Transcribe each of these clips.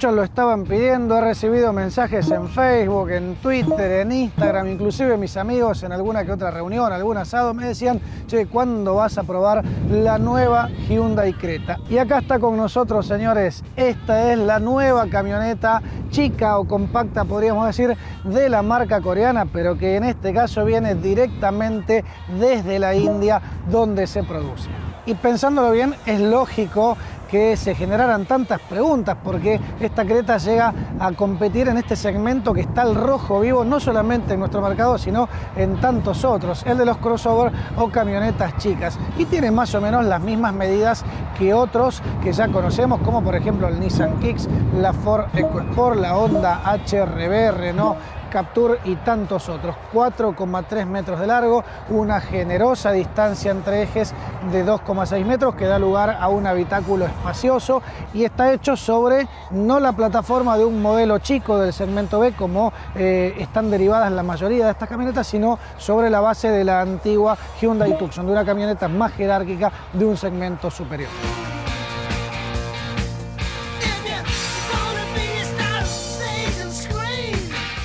Muchos lo estaban pidiendo, he recibido mensajes en Facebook, en Twitter, en Instagram, inclusive mis amigos en alguna que otra reunión, algún asado, me decían, che, ¿cuándo vas a probar la nueva Hyundai Creta? Y acá está con nosotros, señores, esta es la nueva camioneta chica o compacta, podríamos decir, de la marca coreana, pero que en este caso viene directamente desde la India, donde se produce. Y pensándolo bien, es lógico que se generaran tantas preguntas, porque esta Creta llega a competir en este segmento que está el rojo vivo, no solamente en nuestro mercado, sino en tantos otros, el de los crossover o camionetas chicas. Y tiene más o menos las mismas medidas que otros que ya conocemos, como por ejemplo el Nissan Kicks, la Ford EcoSport, la Honda HRB, Renault Capture y tantos otros. 4,3 metros de largo, una generosa distancia entre ejes de 2,6 metros que da lugar a un habitáculo espacioso y está hecho sobre no la plataforma de un modelo chico del segmento B como eh, están derivadas la mayoría de estas camionetas, sino sobre la base de la antigua Hyundai Tucson, de una camioneta más jerárquica de un segmento superior.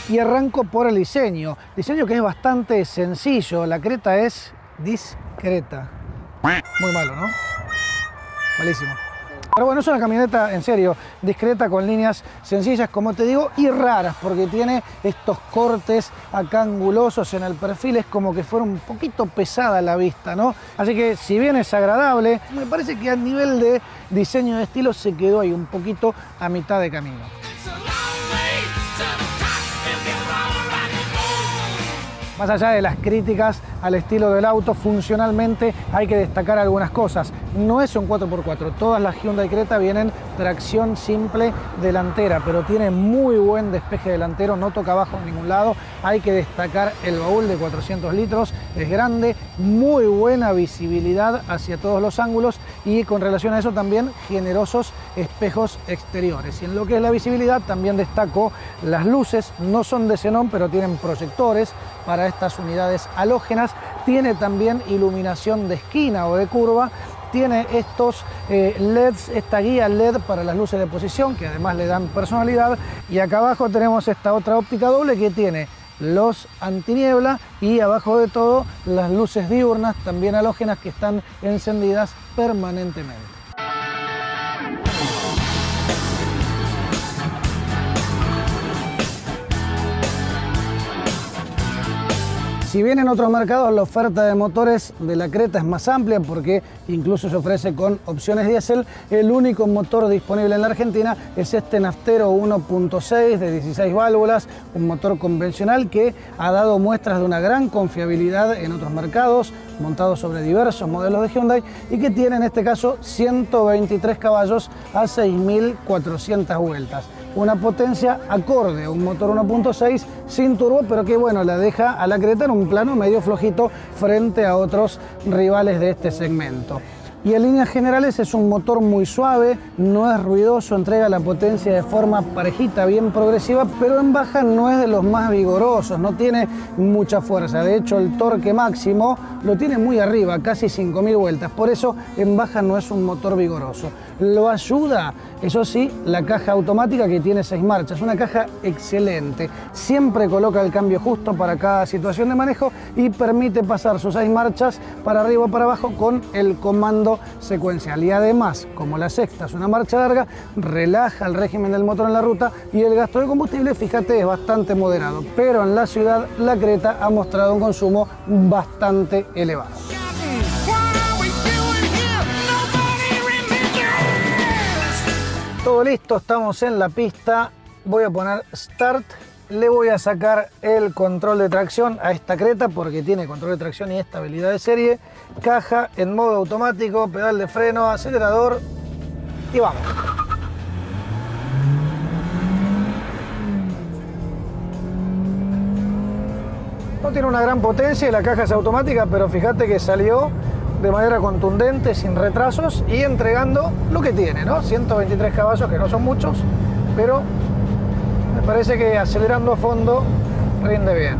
Y arranco por el diseño. Diseño que es bastante sencillo. La Creta es discreta. Muy malo, ¿no? Malísimo. Pero bueno, es una camioneta, en serio, discreta, con líneas sencillas, como te digo, y raras, porque tiene estos cortes acá angulosos en el perfil, es como que fuera un poquito pesada la vista, ¿no? Así que, si bien es agradable, me parece que a nivel de diseño de estilo se quedó ahí un poquito a mitad de camino. Más allá de las críticas al estilo del auto, funcionalmente hay que destacar algunas cosas. No es un 4x4, todas las Hyundai Creta vienen tracción simple delantera, pero tiene muy buen despeje delantero, no toca abajo en ningún lado. Hay que destacar el baúl de 400 litros, es grande, muy buena visibilidad hacia todos los ángulos y con relación a eso también generosos espejos exteriores. Y en lo que es la visibilidad también destaco las luces, no son de xenón, pero tienen proyectores para estas unidades halógenas. Tiene también iluminación de esquina o de curva. Tiene estos eh, LEDs, esta guía LED para las luces de posición, que además le dan personalidad. Y acá abajo tenemos esta otra óptica doble que tiene los antiniebla y abajo de todo las luces diurnas, también halógenas, que están encendidas permanentemente. Si bien en otros mercados la oferta de motores de la Creta es más amplia porque incluso se ofrece con opciones diésel, el único motor disponible en la Argentina es este Naftero 1.6 de 16 válvulas, un motor convencional que ha dado muestras de una gran confiabilidad en otros mercados, montado sobre diversos modelos de Hyundai y que tiene en este caso 123 caballos a 6.400 vueltas una potencia acorde, un motor 1.6 sin turbo, pero que bueno, la deja a la Creta en un plano medio flojito frente a otros rivales de este segmento. Y en líneas generales es un motor muy suave, no es ruidoso, entrega la potencia de forma parejita, bien progresiva, pero en baja no es de los más vigorosos, no tiene mucha fuerza. De hecho, el torque máximo lo tiene muy arriba, casi 5.000 vueltas. Por eso en baja no es un motor vigoroso. Lo ayuda, eso sí, la caja automática que tiene seis marchas. Una caja excelente. Siempre coloca el cambio justo para cada situación de manejo y permite pasar sus seis marchas para arriba o para abajo con el comando secuencial. Y además, como la sexta es una marcha larga, relaja el régimen del motor en la ruta y el gasto de combustible, fíjate, es bastante moderado. Pero en la ciudad, la Creta ha mostrado un consumo bastante elevado. Todo listo, estamos en la pista. Voy a poner Start le voy a sacar el control de tracción a esta creta porque tiene control de tracción y estabilidad de serie. Caja en modo automático, pedal de freno, acelerador y vamos. No tiene una gran potencia y la caja es automática, pero fíjate que salió de manera contundente, sin retrasos y entregando lo que tiene, ¿no? 123 caballos, que no son muchos, pero parece que acelerando a fondo rinde bien.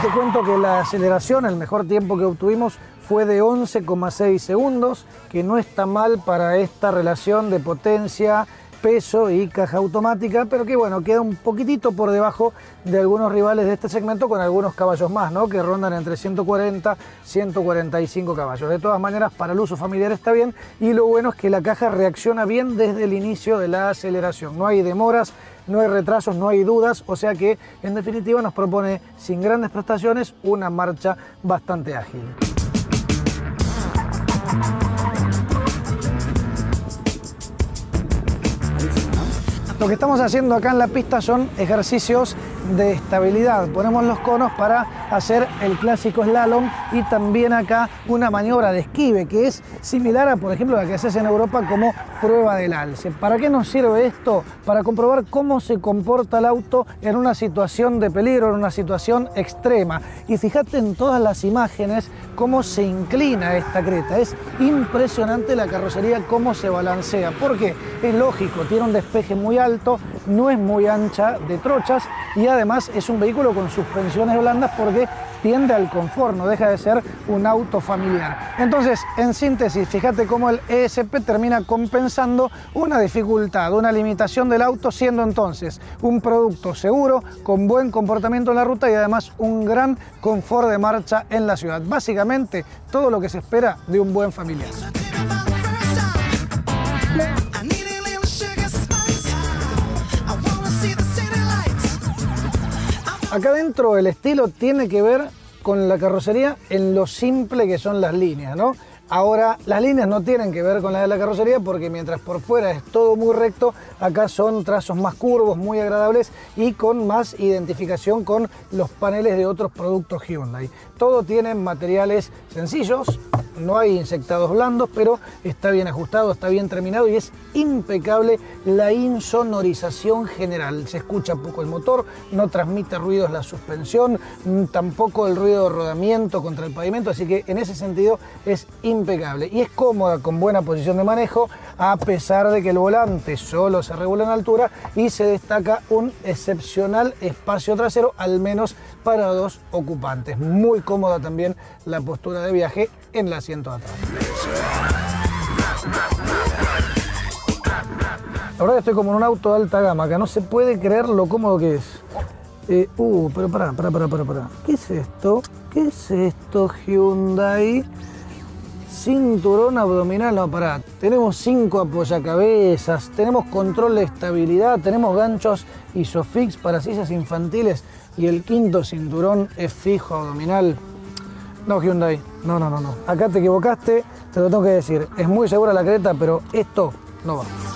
Te cuento que la aceleración, el mejor tiempo que obtuvimos fue de 11,6 segundos, que no está mal para esta relación de potencia peso y caja automática, pero que bueno, queda un poquitito por debajo de algunos rivales de este segmento con algunos caballos más, ¿no? Que rondan entre 140 145 caballos. De todas maneras, para el uso familiar está bien y lo bueno es que la caja reacciona bien desde el inicio de la aceleración. No hay demoras, no hay retrasos, no hay dudas, o sea que en definitiva nos propone sin grandes prestaciones una marcha bastante ágil. Lo que estamos haciendo acá en la pista son ejercicios de estabilidad. Ponemos los conos para hacer el clásico slalom y también acá una maniobra de esquive que es similar a, por ejemplo, la que se hace en Europa como prueba del alce. ¿Para qué nos sirve esto? Para comprobar cómo se comporta el auto en una situación de peligro, en una situación extrema. Y fíjate en todas las imágenes cómo se inclina esta creta. Es impresionante la carrocería, cómo se balancea. Porque es lógico, tiene un despeje muy alto, no es muy ancha de trochas y además es un vehículo con suspensiones blandas porque tiende al confort, no deja de ser un auto familiar. Entonces, en síntesis, fíjate cómo el ESP termina compensando una dificultad, una limitación del auto, siendo entonces un producto seguro, con buen comportamiento en la ruta y además un gran confort de marcha en la ciudad. Básicamente, todo lo que se espera de un buen familiar. Acá dentro el estilo tiene que ver con la carrocería en lo simple que son las líneas, ¿no? Ahora, las líneas no tienen que ver con las de la carrocería porque mientras por fuera es todo muy recto, acá son trazos más curvos, muy agradables y con más identificación con los paneles de otros productos Hyundai. Todo tiene materiales sencillos, no hay insectados blandos, pero está bien ajustado, está bien terminado y es impecable la insonorización general. Se escucha poco el motor, no transmite ruidos la suspensión, mm, tampoco el ruido de rodamiento contra el pavimento, así que en ese sentido es impecable y es cómoda con buena posición de manejo, a pesar de que el volante solo se regula en altura y se destaca un excepcional espacio trasero, al menos para dos ocupantes. Muy cómoda también la postura de viaje en el asiento de atrás. Ahora estoy como en un auto de alta gama, que no se puede creer lo cómodo que es. Eh, uh, pero pará, pará, pará, pará, pará. ¿Qué es esto? ¿Qué es esto, Hyundai? Cinturón abdominal, no, pará. Tenemos cinco apoyacabezas, tenemos control de estabilidad, tenemos ganchos Isofix para sillas infantiles y el quinto cinturón es fijo abdominal. No, Hyundai, no, no, no, no. Acá te equivocaste, te lo tengo que decir. Es muy segura la creta, pero esto no va.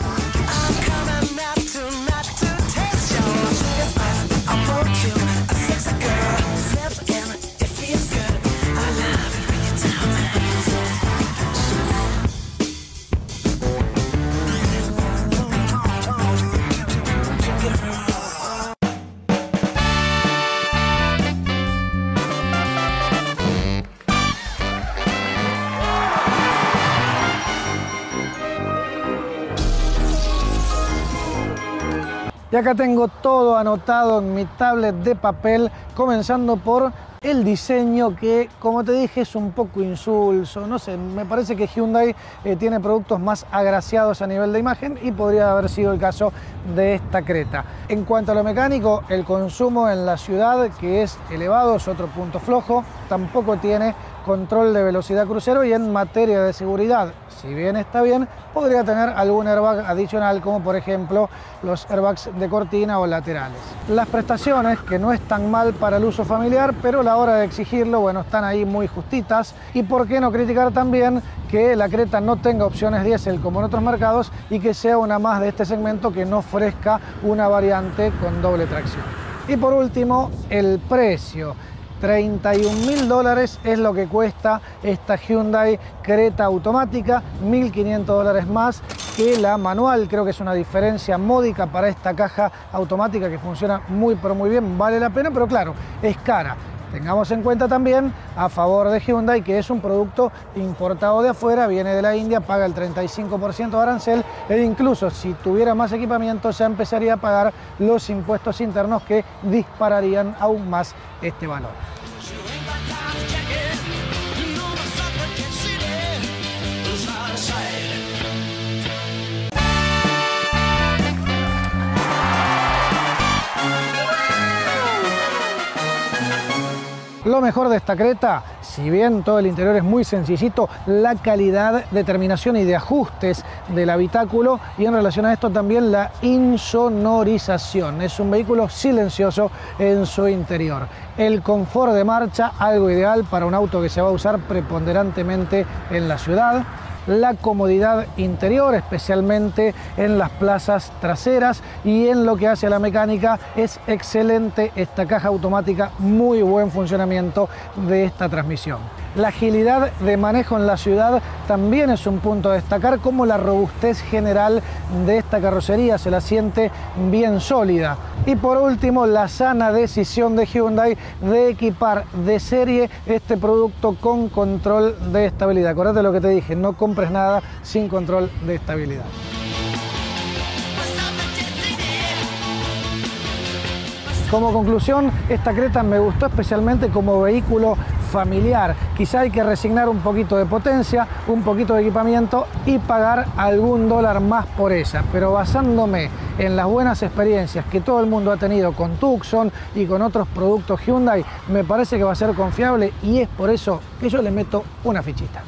Y acá tengo todo anotado en mi tablet de papel, comenzando por el diseño que, como te dije, es un poco insulso. No sé, me parece que Hyundai eh, tiene productos más agraciados a nivel de imagen y podría haber sido el caso de esta Creta. En cuanto a lo mecánico, el consumo en la ciudad, que es elevado, es otro punto flojo. Tampoco tiene control de velocidad crucero y en materia de seguridad, si bien está bien, podría tener algún airbag adicional como por ejemplo los airbags de cortina o laterales. Las prestaciones, que no están mal para el uso familiar, pero a la hora de exigirlo, bueno, están ahí muy justitas. Y por qué no criticar también que la Creta no tenga opciones diésel como en otros mercados y que sea una más de este segmento que no ofrezca una variante con doble tracción. Y por último, el precio. 31 mil dólares es lo que cuesta esta Hyundai Creta automática, 1.500 dólares más que la manual. Creo que es una diferencia módica para esta caja automática que funciona muy pero muy bien, vale la pena, pero claro, es cara. Tengamos en cuenta también a favor de Hyundai que es un producto importado de afuera, viene de la India, paga el 35% de arancel e incluso si tuviera más equipamiento ya empezaría a pagar los impuestos internos que dispararían aún más este valor. Lo mejor de esta Creta, si bien todo el interior es muy sencillito, la calidad de terminación y de ajustes del habitáculo y en relación a esto también la insonorización. Es un vehículo silencioso en su interior. El confort de marcha, algo ideal para un auto que se va a usar preponderantemente en la ciudad la comodidad interior, especialmente en las plazas traseras y en lo que hace a la mecánica es excelente esta caja automática, muy buen funcionamiento de esta transmisión. La agilidad de manejo en la ciudad también es un punto a destacar, como la robustez general de esta carrocería se la siente bien sólida. Y por último, la sana decisión de Hyundai de equipar de serie este producto con control de estabilidad. Acordate lo que te dije, no compres nada sin control de estabilidad. Como conclusión, esta Creta me gustó especialmente como vehículo familiar. Quizá hay que resignar un poquito de potencia, un poquito de equipamiento y pagar algún dólar más por ella. Pero basándome en las buenas experiencias que todo el mundo ha tenido con Tucson y con otros productos Hyundai, me parece que va a ser confiable y es por eso que yo le meto una fichita.